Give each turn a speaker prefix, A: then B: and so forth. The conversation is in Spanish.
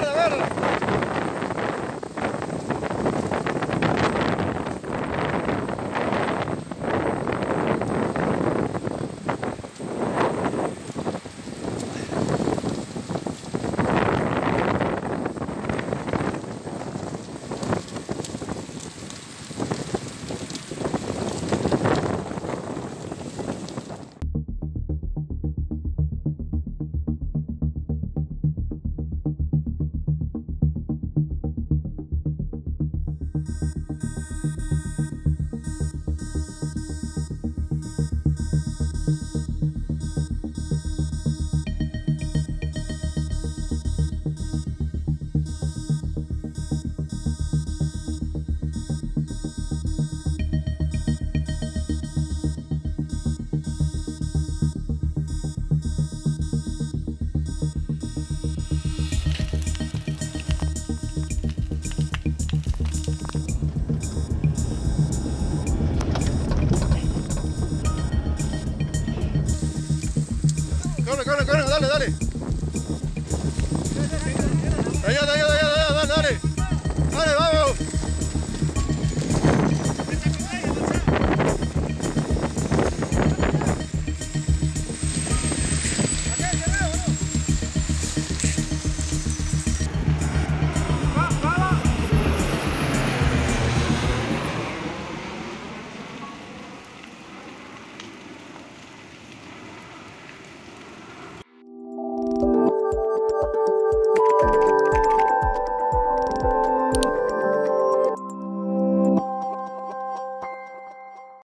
A: merda, merda! Corre, corre, corre, dale, dale.